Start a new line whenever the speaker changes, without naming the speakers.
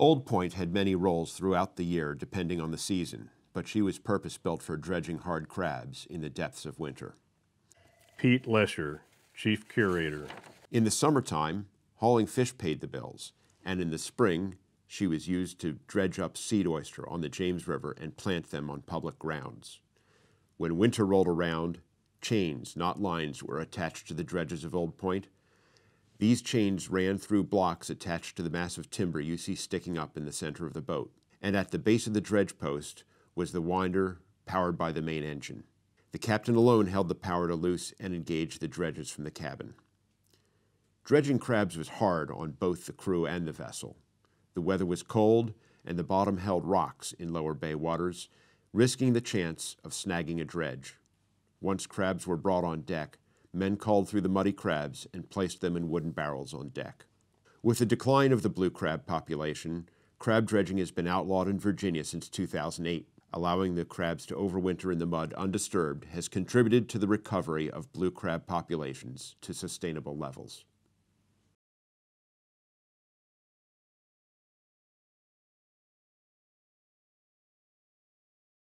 Old Point had many roles throughout the year depending on the season, but she was purpose-built for dredging hard crabs in the depths of winter.
Pete Lesher, Chief Curator.
In the summertime, hauling fish paid the bills, and in the spring, she was used to dredge up seed oyster on the James River and plant them on public grounds. When winter rolled around, chains, not lines, were attached to the dredges of Old Point. These chains ran through blocks attached to the massive timber you see sticking up in the center of the boat, and at the base of the dredge post was the winder powered by the main engine. The captain alone held the power to loose and engage the dredges from the cabin. Dredging crabs was hard on both the crew and the vessel. The weather was cold, and the bottom held rocks in lower bay waters, risking the chance of snagging a dredge. Once crabs were brought on deck, men culled through the muddy crabs and placed them in wooden barrels on deck. With the decline of the blue crab population, crab dredging has been outlawed in Virginia since 2008. Allowing the crabs to overwinter in the mud undisturbed has contributed to the recovery of blue crab populations to sustainable levels.